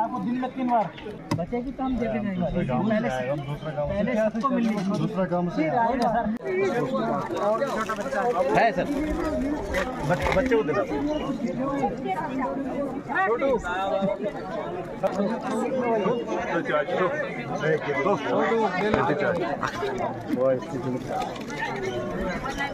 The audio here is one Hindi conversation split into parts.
आपको दिन में तीन बार बच्चे की जाएँगे दूसरा काम से है सर बच्चे को दे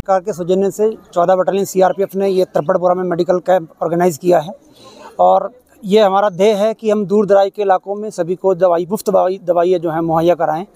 सरकार के सौजन्य से चौदह बटालियन सीआरपीएफ ने ये तरपड़पुरा में मेडिकल कैंप ऑर्गेनाइज किया है। और ये हमारा ध्येय है कि हम दूर दराज के इलाकों में सभी को दवाई, मुफ़्त दवाई, दवाइयाँ जो हैं मुहैया कराएँ।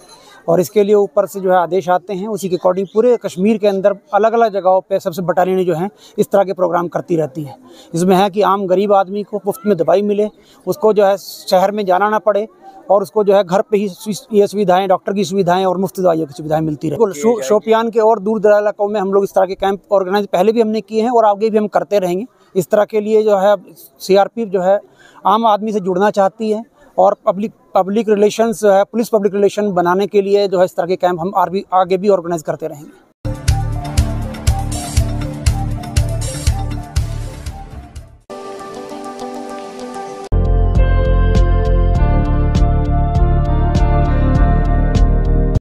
और इसके लिए ऊपर से जो है आदेश आते हैं उसी के अकॉर्डिंग पूरे कश्मीर के अंदर अलग अलग जगहों पे सबसे बटालियनें जो हैं इस तरह के प्रोग्राम करती रहती हैं। इसमें है कि आम गरीब आदमी को मुफ़्त में दवाई मिले उसको जो है शहर में जाना ना पड़े और उसको जो है घर पे ही ये सुविधाएँ डॉक्टर की सुविधाएँ और मुफ़्त दवाइयों की सुविधाएँ मिलती रहे। शो, शोपियान के और दूर दराज इलाकों में हम लोग इस तरह के कैंप ऑर्गेनाइज पहले भी हमने किए हैं और आगे भी हम करते रहेंगे। इस तरह के लिए जो है सीआरपीएफ जो है आम आदमी से जुड़ना चाहती है और पब्लिक पब्लिक रिलेशंस जो है, पुलिस पब्लिक रिलेशन बनाने के लिए जो है इस तरह के कैंप हम आर भी, आगे भी ऑर्गेनाइज करते रहेंगे।